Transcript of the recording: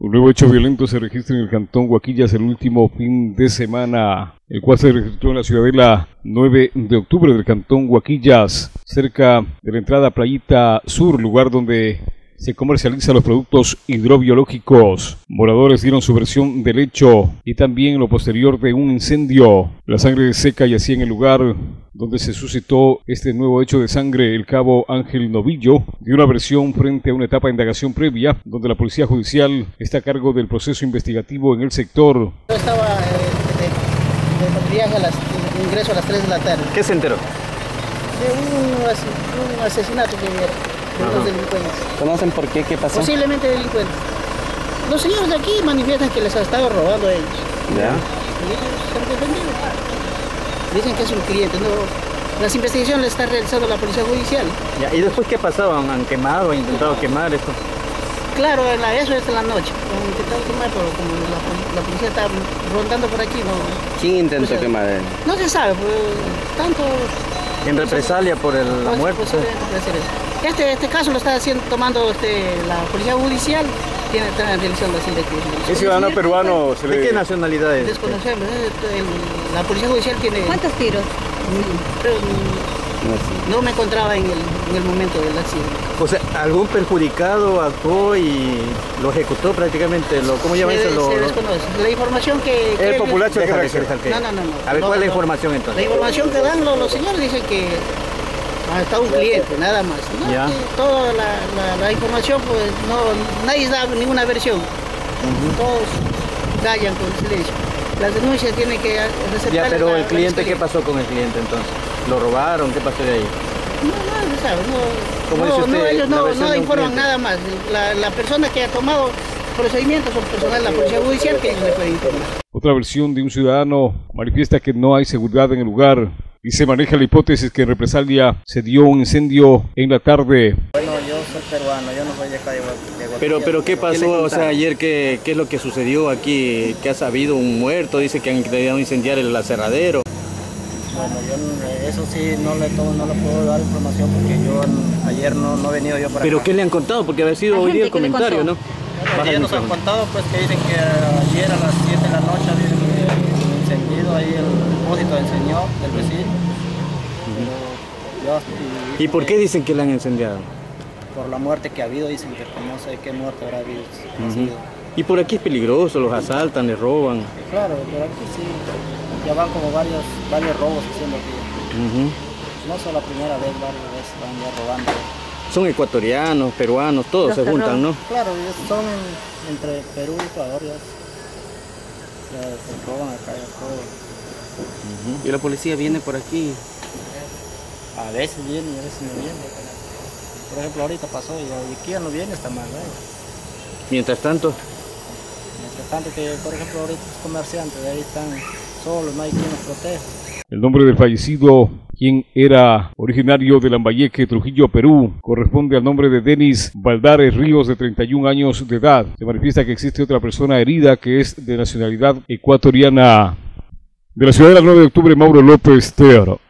Un nuevo hecho violento se registra en el cantón Guaquillas el último fin de semana, el cual se registró en la ciudadela 9 de octubre del cantón Guaquillas, cerca de la entrada Playita Sur, lugar donde se comercializan los productos hidrobiológicos. Moradores dieron su versión del hecho y también lo posterior de un incendio. La sangre seca yacía en el lugar donde se suscitó este nuevo hecho de sangre. El cabo Ángel Novillo dio una versión frente a una etapa de indagación previa, donde la Policía Judicial está a cargo del proceso investigativo en el sector. Yo estaba eh, de, de, viaje a las, ingreso a las 3 de la tarde. ¿Qué se enteró? De un, un asesinato que hubiera los delincuentes. ¿Conocen por qué? ¿Qué pasó? Posiblemente delincuentes. Los señores de aquí manifiestan que les ha estado robando a ellos. ¿Ya? Y ellos se han defendido. Dicen que es un cliente, no. Las investigaciones las está realizando la policía judicial. Ya, ¿Y después qué pasó? ¿Han quemado, han intentado quemar esto? Claro, la, eso es en la noche. Han intentado quemar, pero como la, la, policía está rondando por aquí, no. ¿Quién intentó pues, quemar? No se sabe, pues, tanto. ¿En represalia por el, la pues, muerte? Este, este caso lo está haciendo, tomando este, la policía judicial, tiene así de que... ¿Es ciudadano peruano? Se ¿De qué nacionalidad es? Desconocemos, la policía judicial tiene... ¿Cuántos tiros? Pero, no me encontraba en el, en el, momento del accidente. O sea, algún perjudicado actuó y lo ejecutó prácticamente, lo, ¿cómo llama eso? Lo, se desconoce. La información que... ¿El populacho? Que, no, no, no, no. A ver, no, ¿cuál es la información entonces? La información que dan los, los señores dicen que ha estado un cliente, nada más. ¿no? Ya. Toda la, la, la, información, pues no, nadie da ninguna versión. Uh -huh. Todos callan con silencio. Las denuncias tienen que receptar. Ya, pero el cliente, ¿qué pasó con el cliente entonces? ¿Lo robaron? ¿Qué pasó de ahí? No, no, no sabe. No, ¿Cómo no, dice usted, no ellos no, no informan nada más. La, la persona que ha tomado procedimientos son personal de la policía judicial que ellos le pueden informar. Otra versión de un ciudadano manifiesta que no hay seguridad en el lugar y se maneja la hipótesis que en represalia se dio un incendio en la tarde. Bueno, yo soy peruano, yo no soy de acá de Guatemala. Pero, pero ¿qué pasó o sea, ayer? ¿qué, ¿Qué es lo que sucedió aquí? ¿Qué ha sabido? ¿Un muerto? Dice que han intentado incendiar el aserradero. Bueno, yo eso sí no le, no le puedo dar información porque yo ayer no, no he venido yo para ¿Pero acá. qué le han contado? Porque había sido hoy día el comentario, ¿no? Bueno, ayer nos han contado pues que dicen que ayer a las 7 de la noche encendido ahí el depósito del señor, del vecino. Yo, y, ¿Y por qué dicen que le han incendiado? Por la muerte que ha habido, dicen que no sé qué muerte habrá habido. Uh -huh. Y por aquí es peligroso, los asaltan, les roban. Claro, pero aquí sí, ya van como varios, varios robos haciendo aquí. Uh -huh. No solo la primera vez, varias veces van ya robando. Son ecuatorianos, peruanos, todos se juntan, ¿no? Claro, son entre Perú y Ecuador, ya, ya se roban acá, ya todo. Uh -huh. ¿Y la policía viene por aquí? A veces viene y a veces no viene. Por ejemplo, ahorita pasó y aquí ya no viene, está mal, ¿eh? Mientras tanto. Mientras tanto que, por ejemplo, ahorita los comerciantes de ahí están solos, no hay quien los proteja. El nombre del fallecido, quien era originario de Lambayeque, Trujillo, Perú, corresponde al nombre de Denis Valdares Ríos, de 31 años de edad. Se manifiesta que existe otra persona herida que es de nacionalidad ecuatoriana. De la ciudad del 9 de octubre, Mauro López Tearo.